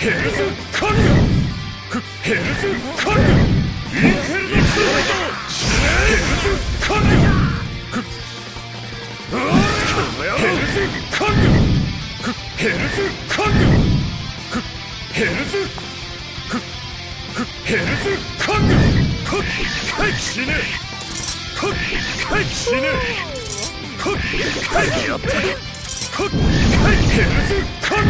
ヘルズカングヘルズカングインフェルノスライドヘルズカングヘルズカングヘルズカングヘルズヘルズカングはい死ねはい死ねはいやったはいヘルズカル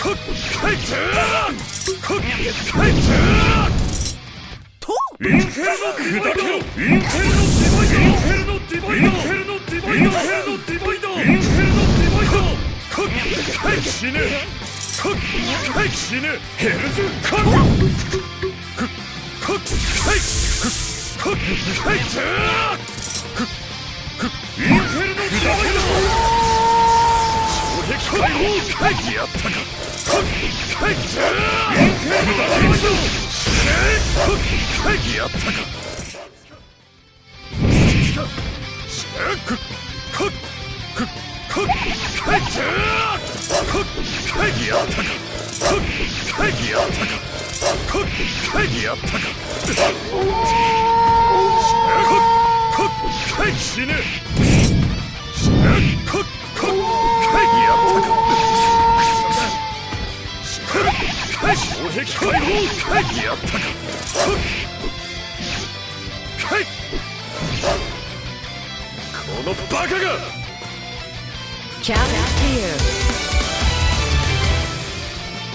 いずーはいやったかはいやったかやったか死ねはい衝撃解放はいやったかはいこのバカが Challenge clear.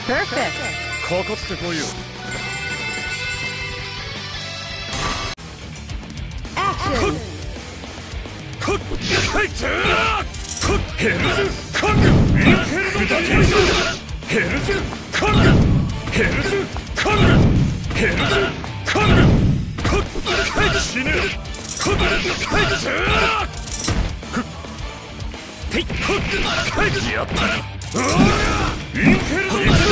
Perfect. かかってこいよ Action. はいずーヘルズカングヘルズカングヘルズカングヘルズカングはい死ねはいずーていはいやったうわインフェルノだけ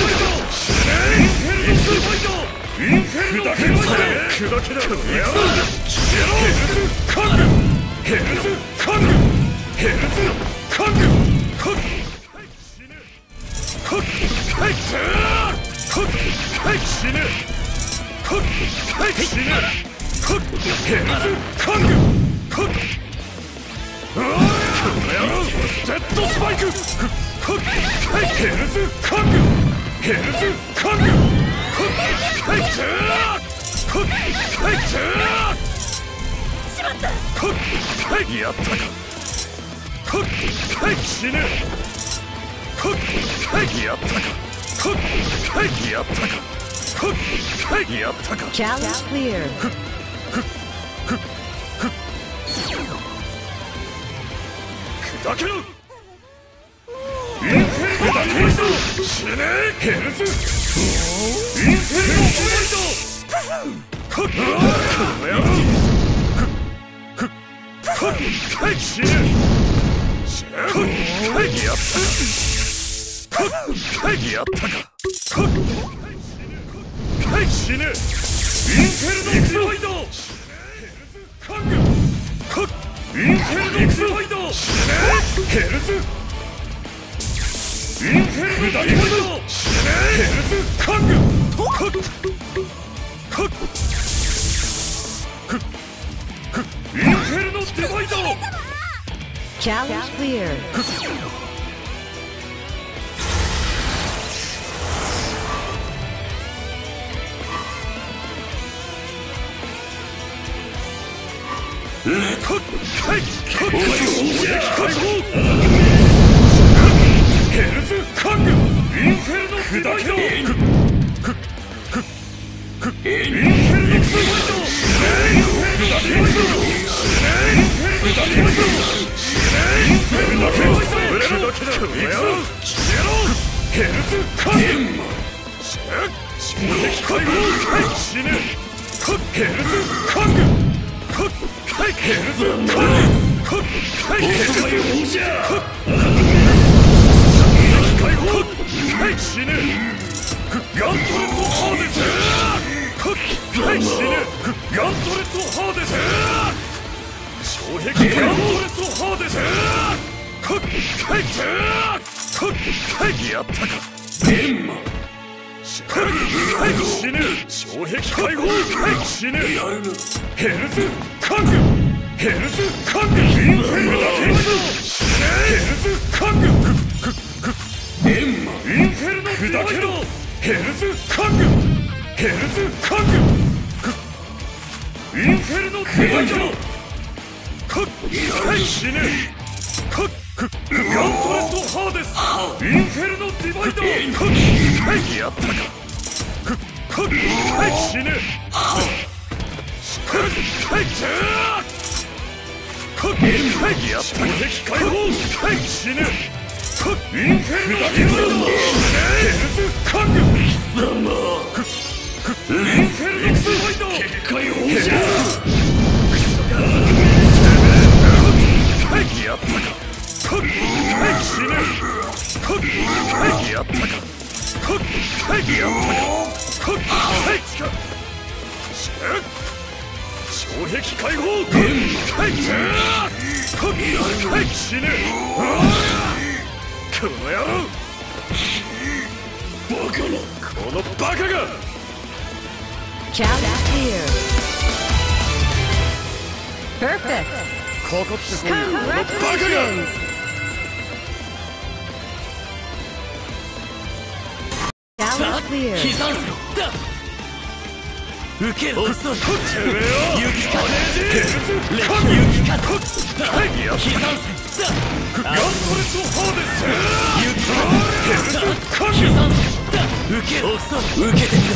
死ねインフェルノイドインフェルノだけ砕けろヘルズカングヘルズカングヘルズカングはい死ねはいずーはい死ねはい死ねヘルズカングうわこの野郎ジェットスパイクはいヘルズカングヘルズカングはいずーはいずーはいやったかはい死ねはいやったか。やったかやったか Challenge clear. 砕けろインフェルノだけぞ死ねえヘルズインフェルノスライドこの野郎はい死ねはいやったはいやったか。死ねインフェルノディバイドInferno Divider Hell's Inferno Divider Hell's Fang。Inferno Divider Challenge clear. はいヘルズ・カングやったかエンマ死ね衝撃解放はい死ねヘルズカングヘルズカングインフェルだけ死ねヘルズカングエンマインフェルノディバイドヘルズカングヘルズカングインフェルノディバイドクッ死ねクックガントレットハーデスインフェルノディバイドクッやったか。クックッはい死ねクッはいジャークッはいやったか解放はい死ねインフェかかってこいよこのバカがろだ受けろ遅いてめえよ勇気かヘルズレカング勇気かだガントレットハーデス勇気かだ受け受けてみろ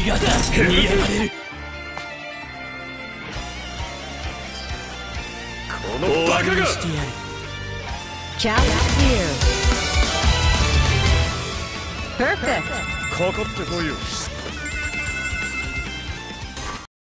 逃がだ逃げられるこのバカがしてやる Challenge cleared. Perfect. かかってこいよ